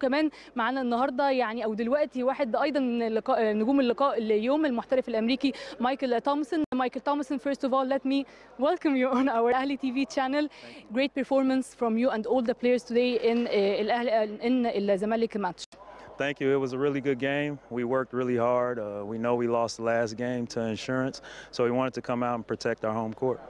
وكمان معانا النهارده يعني أو دلوقتي واحد أيضا من اللقاء نجوم اللقاء اليوم المحترف الامريكي مايكل تومسون مايكل تومسون first of all let me welcome you on our Ahli TV channel great performance from you and all the players today in uh, الاهلي in الزمالك match Thank you. It was a really good game. We worked really hard. Uh, we know we lost the last game to insurance, so we wanted to come out and protect our home court.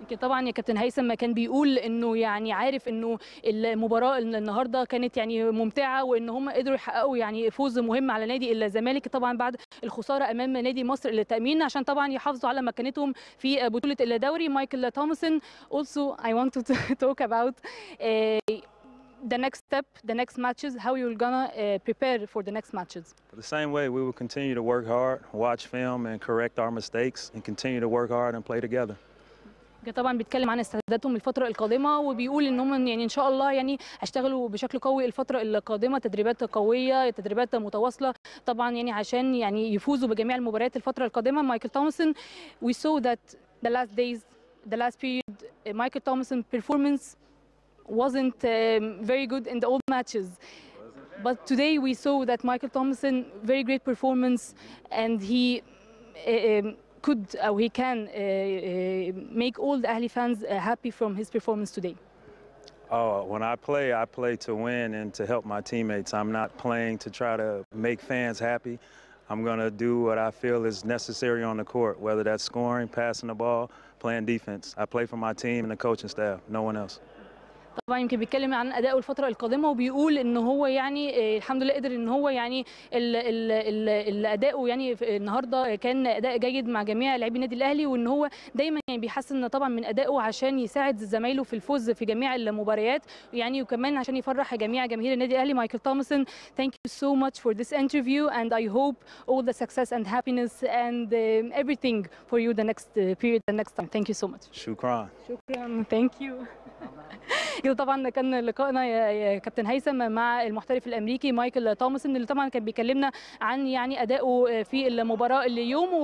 يمكن طبعا يا كابتن هيثم كان بيقول إنه يعني عارف إنه المباراة النهارده كانت يعني ممتعة وإن هم قدروا يحققوا يعني فوز مهم على نادي الزمالك طبعا بعد الخسارة أمام نادي مصر للتأمين عشان طبعا يحافظوا على مكانتهم في بطولة الدوري مايكل تومسون also I want to talk about uh, the next step, the next matches, how you're gonna uh, prepare for the next matches. The same way, we will continue to work hard, watch film, and correct our mistakes, and continue to work hard and play together. طبعا بيتكلم عن استعداداتهم الفترة القادمة وبيقول إن هم يعني إن شاء الله يعني هيشتغلوا بشكل قوي الفترة القادمة تدريبات قوية تدريبات متواصلة. طبعا يعني عشان يعني يفوزوا بجميع المباريات الفترة القادمة مايكل تومسون we saw that the last days the last period Michael Thompson performance wasn't um, very good in the old matches. But today we saw that Michael Thompson very great performance and he um, could or he can uh, uh, make all the Ahli fans uh, happy from his performance today? Oh, when I play, I play to win and to help my teammates. I'm not playing to try to make fans happy. I'm going to do what I feel is necessary on the court, whether that's scoring, passing the ball, playing defense. I play for my team and the coaching staff, no one else. طبعا يمكن بيتكلم عن اداؤه الفترة القادمة وبيقول إن هو يعني الحمد لله قدر إن هو يعني الاداؤه يعني النهارده كان أداء جيد مع جميع لاعبي النادي الأهلي وإن هو دايما يعني بيحسن طبعا من ادائه عشان يساعد زمايله في الفوز في جميع المباريات يعني وكمان عشان يفرح جميع جماهير النادي الأهلي. مايكل تومسون thank you so much for this interview and I hope all the success and happiness and uh, everything for you the next uh, period the next time. Thank you so much. شكرا. شكرا. thank you كده طبعا كان لقائنا يا كابتن هيثم مع المحترف الأمريكي مايكل تومسون اللي طبعا كان بيكلمنا عن يعني أداؤه في المباراة اليوم.